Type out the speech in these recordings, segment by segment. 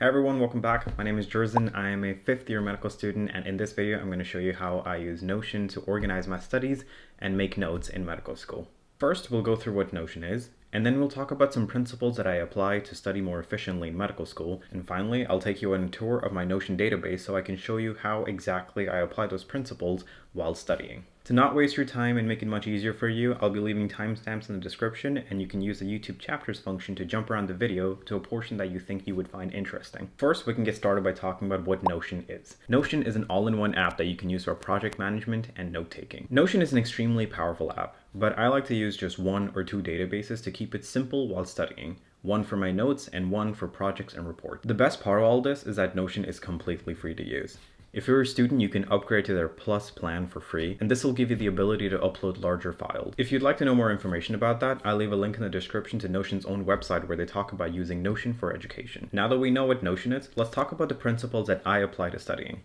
Hey everyone, welcome back. My name is Jerzen. I am a fifth year medical student and in this video I'm going to show you how I use Notion to organize my studies and make notes in medical school. First, we'll go through what Notion is, and then we'll talk about some principles that I apply to study more efficiently in medical school. And finally, I'll take you on a tour of my Notion database so I can show you how exactly I apply those principles while studying. To not waste your time and make it much easier for you, I'll be leaving timestamps in the description and you can use the YouTube chapters function to jump around the video to a portion that you think you would find interesting. First, we can get started by talking about what Notion is. Notion is an all-in-one app that you can use for project management and note-taking. Notion is an extremely powerful app, but I like to use just one or two databases to keep it simple while studying one for my notes and one for projects and reports. The best part of all this is that Notion is completely free to use. If you're a student, you can upgrade to their Plus plan for free, and this will give you the ability to upload larger files. If you'd like to know more information about that, I'll leave a link in the description to Notion's own website where they talk about using Notion for education. Now that we know what Notion is, let's talk about the principles that I apply to studying.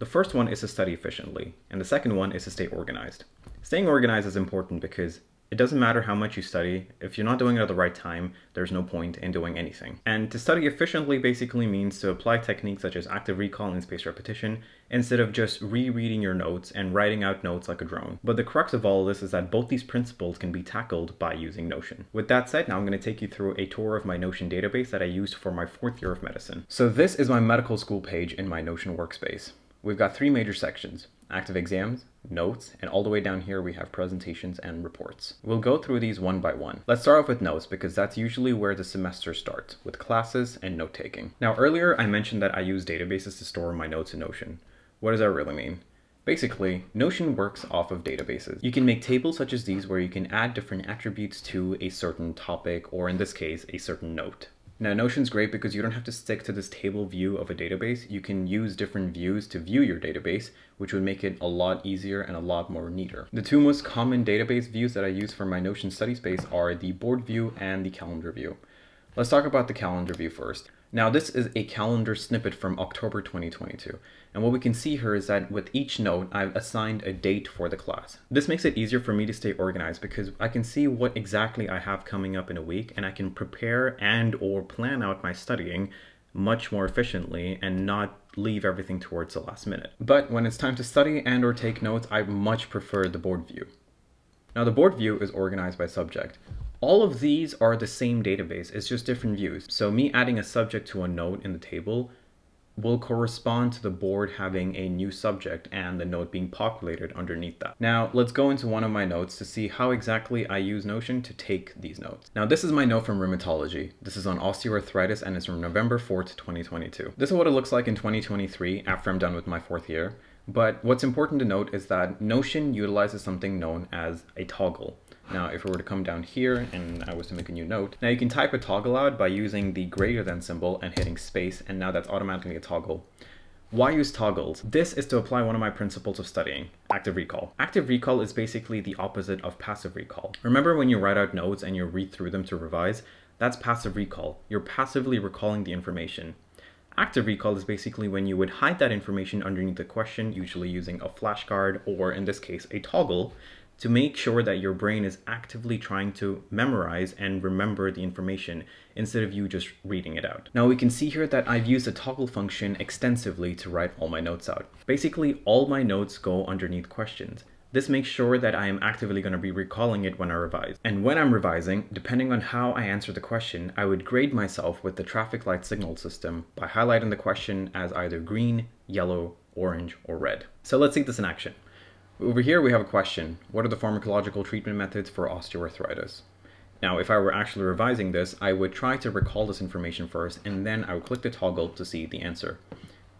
The first one is to study efficiently, and the second one is to stay organized. Staying organized is important because it doesn't matter how much you study, if you're not doing it at the right time, there's no point in doing anything. And to study efficiently basically means to apply techniques such as active recall and spaced repetition instead of just rereading your notes and writing out notes like a drone. But the crux of all of this is that both these principles can be tackled by using Notion. With that said, now I'm going to take you through a tour of my Notion database that I used for my fourth year of medicine. So this is my medical school page in my Notion workspace. We've got three major sections, active exams, notes, and all the way down here we have presentations and reports. We'll go through these one by one. Let's start off with notes because that's usually where the semester starts, with classes and note-taking. Now earlier I mentioned that I use databases to store my notes in Notion. What does that really mean? Basically, Notion works off of databases. You can make tables such as these where you can add different attributes to a certain topic, or in this case, a certain note. Now Notion's great because you don't have to stick to this table view of a database. You can use different views to view your database, which would make it a lot easier and a lot more neater. The two most common database views that I use for my Notion study space are the board view and the calendar view. Let's talk about the calendar view first. Now this is a calendar snippet from October 2022. And what we can see here is that with each note, I've assigned a date for the class. This makes it easier for me to stay organized because I can see what exactly I have coming up in a week and I can prepare and or plan out my studying much more efficiently and not leave everything towards the last minute. But when it's time to study and or take notes, I much prefer the board view. Now the board view is organized by subject. All of these are the same database, it's just different views. So me adding a subject to a note in the table will correspond to the board having a new subject and the note being populated underneath that. Now let's go into one of my notes to see how exactly I use Notion to take these notes. Now this is my note from rheumatology. This is on osteoarthritis and it's from November 4th, 2022. This is what it looks like in 2023 after I'm done with my fourth year. But what's important to note is that Notion utilizes something known as a toggle. Now, if we were to come down here and I was to make a new note, now you can type a toggle out by using the greater than symbol and hitting space, and now that's automatically a toggle. Why use toggles? This is to apply one of my principles of studying, active recall. Active recall is basically the opposite of passive recall. Remember when you write out notes and you read through them to revise? That's passive recall. You're passively recalling the information. Active recall is basically when you would hide that information underneath the question, usually using a flashcard or in this case, a toggle, to make sure that your brain is actively trying to memorize and remember the information instead of you just reading it out. Now we can see here that I've used the toggle function extensively to write all my notes out. Basically, all my notes go underneath questions. This makes sure that I am actively going to be recalling it when I revise. And when I'm revising, depending on how I answer the question, I would grade myself with the traffic light signal system by highlighting the question as either green, yellow, orange, or red. So let's see this in action. Over here we have a question. What are the pharmacological treatment methods for osteoarthritis? Now, if I were actually revising this, I would try to recall this information first, and then I would click the toggle to see the answer.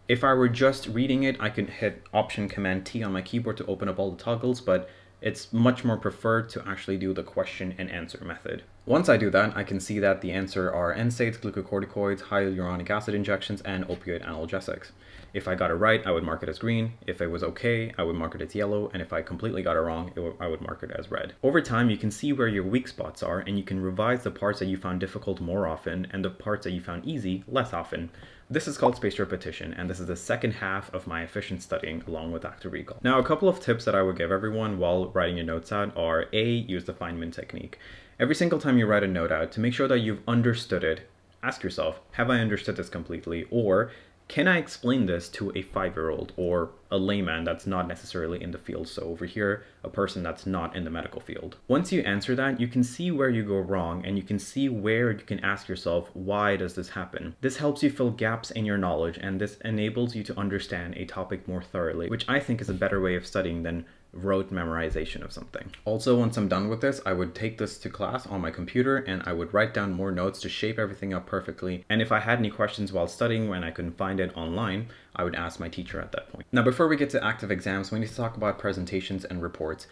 If I were just reading it, I could hit Option Command T on my keyboard to open up all the toggles, but it's much more preferred to actually do the question and answer method. Once I do that, I can see that the answer are NSAIDs, glucocorticoids, hyaluronic acid injections, and opioid analgesics. If I got it right, I would mark it as green. If it was okay, I would mark it as yellow. And if I completely got it wrong, it I would mark it as red. Over time, you can see where your weak spots are and you can revise the parts that you found difficult more often and the parts that you found easy less often. This is called spaced repetition, and this is the second half of my efficient studying along with active recall. Now, a couple of tips that I would give everyone while writing your notes out are A, use the Feynman technique. Every single time you write a note out, to make sure that you've understood it, ask yourself, have I understood this completely? Or can I explain this to a five year old or a layman that's not necessarily in the field? So, over here, a person that's not in the medical field. Once you answer that, you can see where you go wrong and you can see where you can ask yourself, why does this happen? This helps you fill gaps in your knowledge and this enables you to understand a topic more thoroughly, which I think is a better way of studying than rote memorization of something. Also, once I'm done with this, I would take this to class on my computer and I would write down more notes to shape everything up perfectly. And if I had any questions while studying when I couldn't find it online, I would ask my teacher at that point. Now, before we get to active exams, we need to talk about presentations and reports.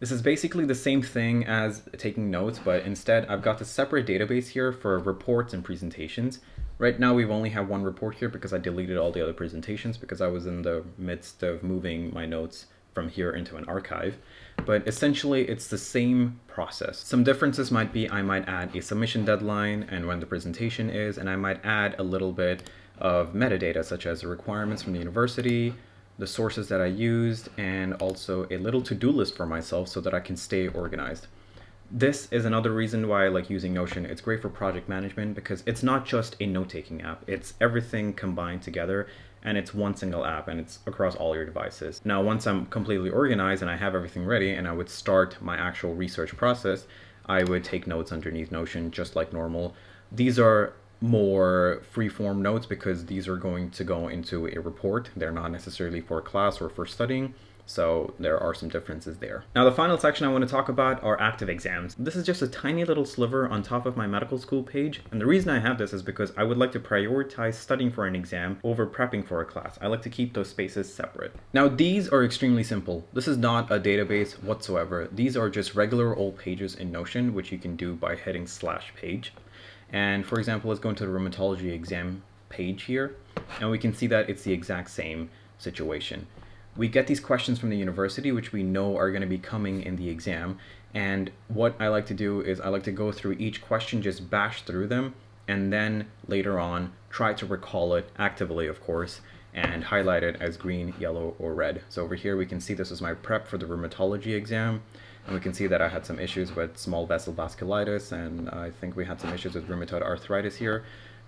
This is basically the same thing as taking notes, but instead I've got a separate database here for reports and presentations. Right now we've only have one report here because I deleted all the other presentations because I was in the midst of moving my notes from here into an archive, but essentially it's the same process. Some differences might be I might add a submission deadline and when the presentation is, and I might add a little bit of metadata such as the requirements from the university, the sources that I used, and also a little to-do list for myself so that I can stay organized. This is another reason why I like using Notion. It's great for project management because it's not just a note-taking app. It's everything combined together and it's one single app and it's across all your devices. Now, once I'm completely organized and I have everything ready and I would start my actual research process, I would take notes underneath Notion just like normal. These are more free-form notes because these are going to go into a report. They're not necessarily for class or for studying. So there are some differences there. Now the final section I want to talk about are active exams. This is just a tiny little sliver on top of my medical school page. And the reason I have this is because I would like to prioritize studying for an exam over prepping for a class. I like to keep those spaces separate. Now these are extremely simple. This is not a database whatsoever. These are just regular old pages in Notion, which you can do by hitting slash page. And for example, let's go into the rheumatology exam page here, and we can see that it's the exact same situation we get these questions from the university, which we know are going to be coming in the exam. And what I like to do is I like to go through each question, just bash through them, and then later on try to recall it actively, of course, and highlight it as green, yellow, or red. So over here we can see this is my prep for the rheumatology exam. And we can see that I had some issues with small vessel vasculitis, and I think we had some issues with rheumatoid arthritis here.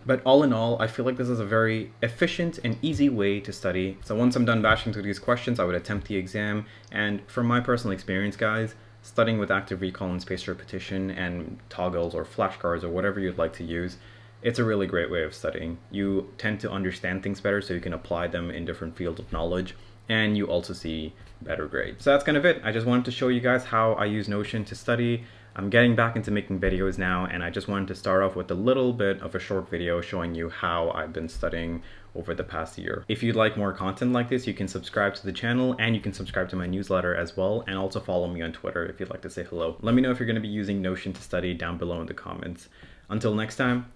But all in all, I feel like this is a very efficient and easy way to study. So once I'm done bashing through these questions, I would attempt the exam. And from my personal experience, guys, studying with active recall and spaced repetition and toggles or flashcards or whatever you'd like to use, it's a really great way of studying. You tend to understand things better so you can apply them in different fields of knowledge and you also see better grades. So that's kind of it. I just wanted to show you guys how I use Notion to study. I'm getting back into making videos now and I just wanted to start off with a little bit of a short video showing you how I've been studying over the past year. If you'd like more content like this, you can subscribe to the channel and you can subscribe to my newsletter as well and also follow me on Twitter if you'd like to say hello. Let me know if you're going to be using Notion to study down below in the comments. Until next time,